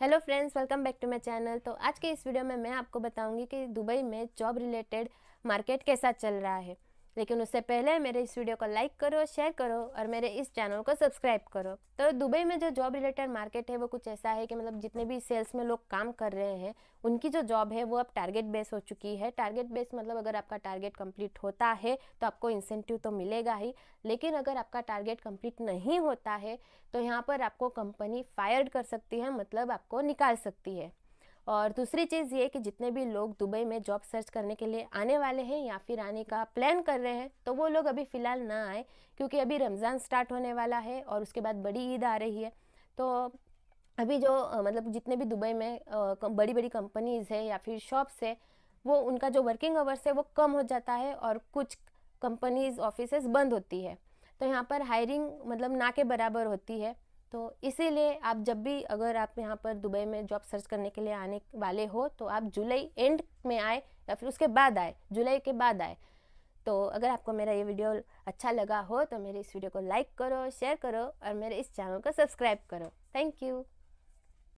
Hello friends, welcome back to my channel. तो आज के इस वीडियो में मैं आपको बताऊँगी कि दुबई में जॉब रिलेटेड मार्केट कैसा चल रहा है। लेकिन उससे पहले मेरे इस वीडियो को लाइक करो, शेयर करो और मेरे इस चैनल को सब्सक्राइब करो। तो दुबई में जो जॉब रिलेटेड मार्केट है, वो कुछ ऐसा है कि मतलब जितने भी सेल्स में लोग काम कर रहे हैं, उनकी जो जॉब है, वो अब टारगेट बेस हो चुकी है। टारगेट बेस मतलब अगर आपका टारगेट कंप्लीट होता है तो आपको इंसेंटिव तो मिलेगा ही। लेकिन अगर आपका टारगेट कंप्लीट नहीं होता है तो यहाँ पर आपको कंपनी फायर कर सकती है मतलब आपको निकाल सकती है। और दूसरी चीज़ ये कि जितने भी लोग दुबई में जॉब सर्च करने के लिए आने वाले हैं या फिर आने का प्लान कर रहे हैं तो वो लोग अभी फ़िलहाल ना आए, क्योंकि अभी रमज़ान स्टार्ट होने वाला है और उसके बाद बड़ी ईद आ रही है। तो अभी जो मतलब जितने भी दुबई में बड़ी बड़ी कंपनीज़ है या फिर शॉप्स है, वो, उनका जो वर्किंग आवर्स है वो कम हो जाता है और कुछ कंपनीज़ ऑफ़िस बंद होती है। तो यहाँ पर हायरिंग मतलब ना के बराबर होती है। तो इसीलिए आप जब भी अगर आप यहाँ पर दुबई में जॉब सर्च करने के लिए आने वाले हो तो आप जुलाई एंड में आए या फिर उसके बाद आए, जुलाई के बाद आए। तो अगर आपको मेरा ये वीडियो अच्छा लगा हो तो मेरे इस वीडियो को लाइक करो शेयर करो और मेरे इस चैनल को सब्सक्राइब करो। Thank you